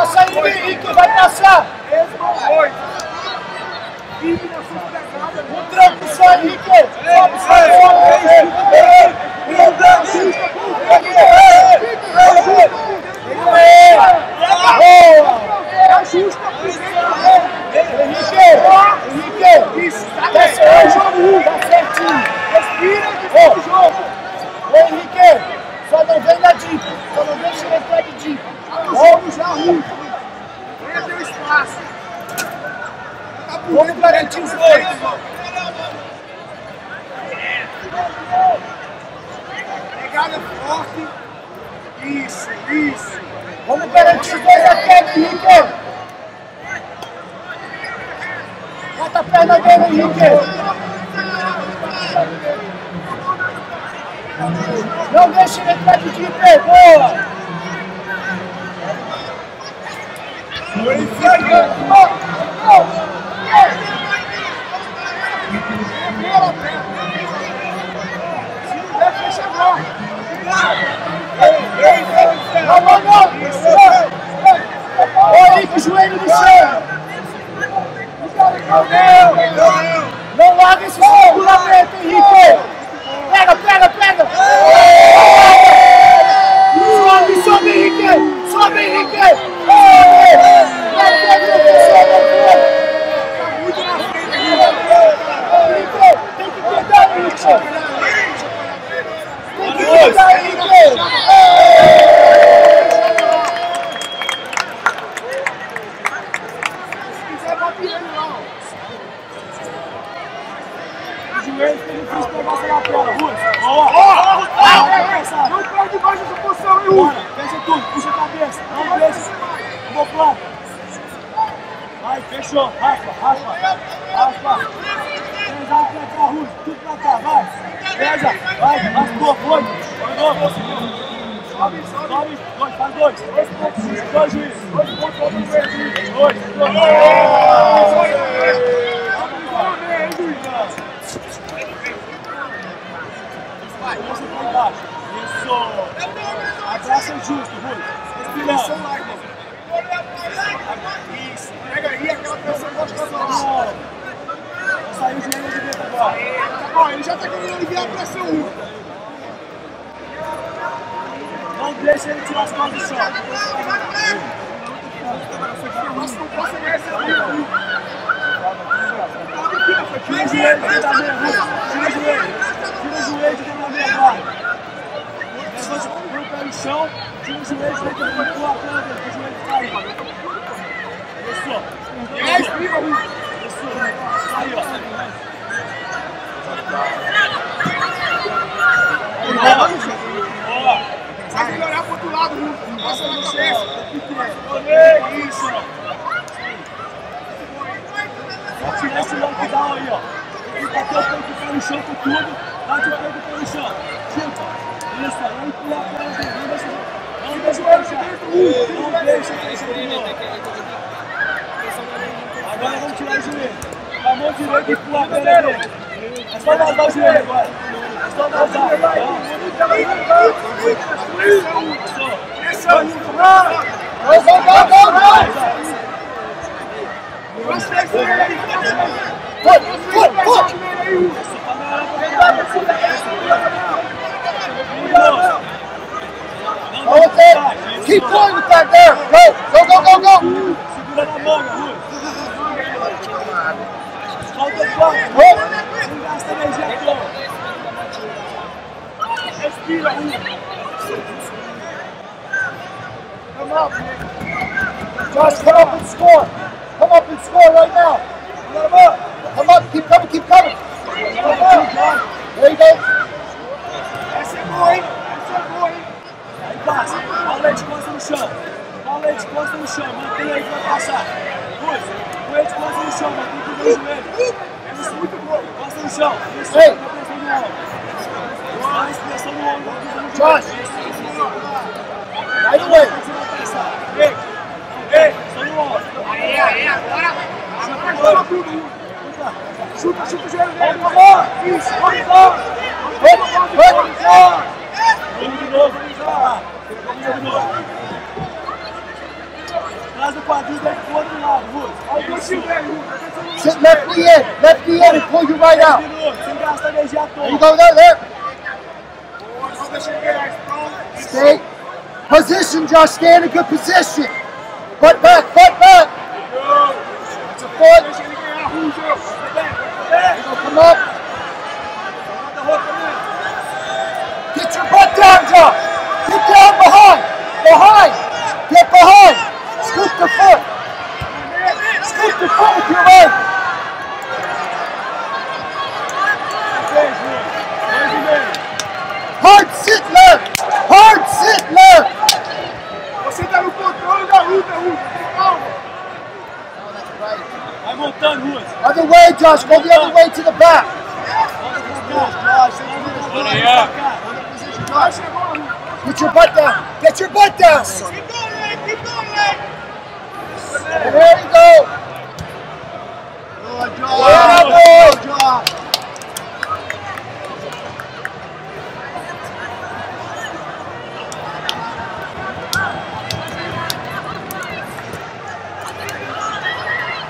Tá saindo o Henrique, vai passar. Um tranco só, Henrique. Sobe, Boa! É justo, Henrique! O! Ô Henrique! Só não vem na dica! Só não ele entrar de dica! Venha ter espaço! Vamos garantir os dois! Pegada forte! Isso, isso! Vamos garantir os dois aqui, Henrique! Bota a perna dele, Henrique! Não deixe ele entrar de Dipe, boa! Não, não, não! Olha aí, que joelho no chão! Não larga esse seguramento, Henrique! Sobe, Henrique! Sobe, Henrique! Sobe! Não pega, não pega, Muito na frente, Henrique! Tem que cuidar, Henrique! Tem que cuidar, Henrique! Joelho, fica difícil pegar essa lapela, Rui. Boa! Não perde mais essa posição, hein, Rui? Fecha tudo, puxa a cabeça, não deixa. Vou plano. Vai, fechou. Raspa, raspa. Raspa. Pesado pra cá, Rui. Tudo pra cá, vai. Pesa, vai. Raspou, foi. Mandou. Sobe, sobe. Dois, faz dois. Dois pontos. Dois juízes. Dois pontos o juiz. Dois. Dois. Vai, você pra embaixo. Isso. Abraça justo, Rui. Respirando. Isso. Pega aí aquela pressão gostosa. Vai sair o joelho de dentro agora. Tá bom, ele já tá querendo aliviar a pressão, Rui. Não deixa ele tirar as mãos do chão. Nossa, não posso ganhar esse aqui. Tira o joelho. Tira o joelho. Tira o joelho dentro da minha barra. Levante o pé no chão, tira o joelho de dentro da minha barra, o joelho cai. Isso. É, explica, Rui. Isso. Aí, ó. Boa. Vai melhorar pro outro lado, Rui. Passa no chefe. Isso. Tira esse lockdown aí, ó. Ele bateu o peito no chão com tudo. Bate o peito pelo chão. Chuta. Isso, não empurra a perna dele. Não deixa, não deixa puxar. Não deixa puxar. Agora vamos tirar o joelho. Com a mão direita e empurra a perna dele. É só vazar o joelho agora. É só vazar. Pressão. Vai, vai, vai, vai, vai. Vai, vai, vai. Okay. Keep going with there. Go, go, go, go, go. Segura na manga, Rui. Solta o pão. Não gasta energia toda. Respira, Rui. Come up. Josh, come up and score. Come up and score right now. Come up. Keep coming, keep coming. Go. Essa é boa, hein? Essa é boa, hein? Aí passa. Bola de costa no chão. Bola de costa no chão. Mantém aí pra passar. Dois. Põe de costa no chão. Mantém com o joelho. Isso, muito bom. Costa no chão. Isso. Ei. Pressão no ombro. Mais pressão no ombro. Josh. Right away. Ei. Ei. Pressão no ombro. Aí, aí. Agora. Agora tudo. Chuta, chuta o joelho dele. Vamos, Isso, vamos, vamos. Vamos, vamos, vamos. Vamos vamos lá. Vamos de novo. dele, Sit left knee in. Left knee in and pull you right out. sem you go, there, there. Stay. Position, Josh. Stay in a good position. Butt back, butt back. It's a foot. Come up. Get your butt down, Josh. Get down behind. Behind. Get behind. Scoop the foot. Scoop the foot with your leg. Hard sit left. Hard sit left. Você tá no controle da luta, Ruth. Calma. Vai montando, Ruth. Other way, Josh. Go the other way to the back. Get your butt down. Get your butt down. son. There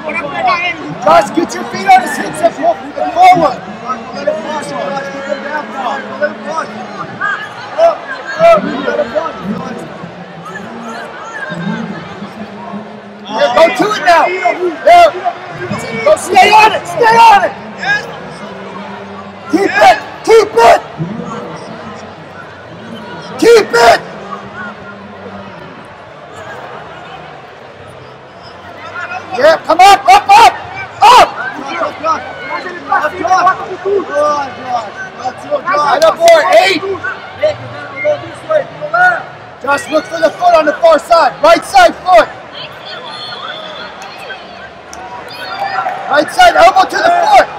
Guys, get your feet on his hips and walk forward. Yeah, go to it now. Yeah. Go stay on it. Stay on it. Keep it. Keep it. Right up eight. Josh, look for the foot on the far side. Right side foot. Right side, elbow to the foot.